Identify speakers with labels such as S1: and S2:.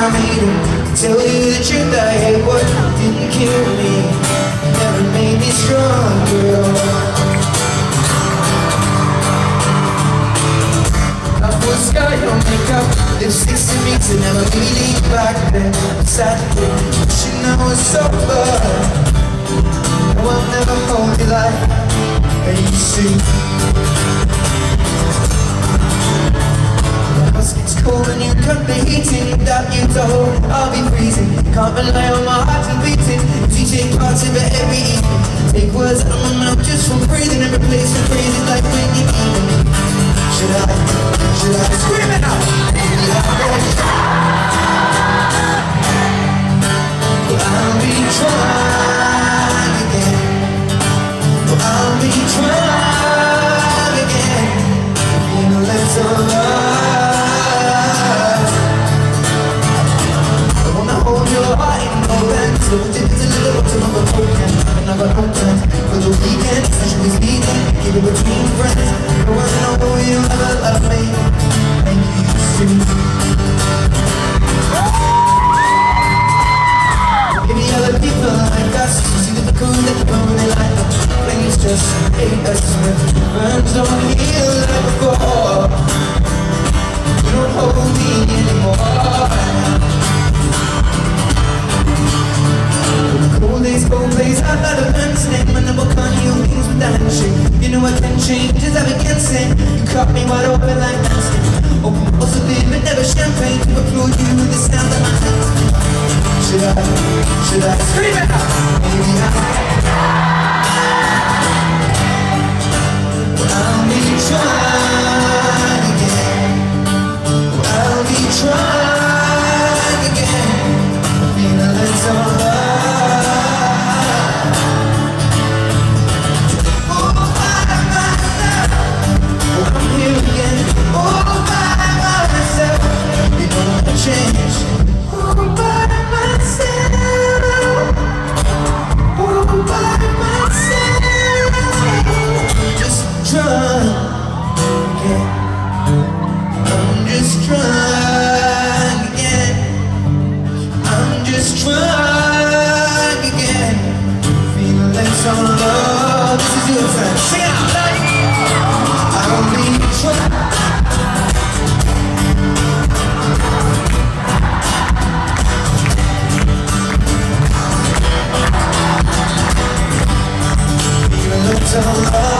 S1: I made it Tell you the truth, I hate what didn't kill me. Never made me stronger I put sky on makeup. Lipstick to me to never really back then. Sadly, you know it's over. No, I'll never hold you like I used to cut the heating Without you told, I'll be freezing. Can't rely on my heart to beating. Take parts of it every evening. Take words out of my mouth So it's a little bottom of a got no plans for the weekend Special is leaving, keep it between friends No one know you ever love me And you used to Maybe other people like us. See the cool that the bone they like the flames just got a fence name My number can you things with the You know I can change as I begin saying You caught me wide open like dancing. Open positive but never champagne To applaud you with the sound of my hands. Should I, should I scream it out? Maybe I I'll be trying this is your. Sing out. I don't need love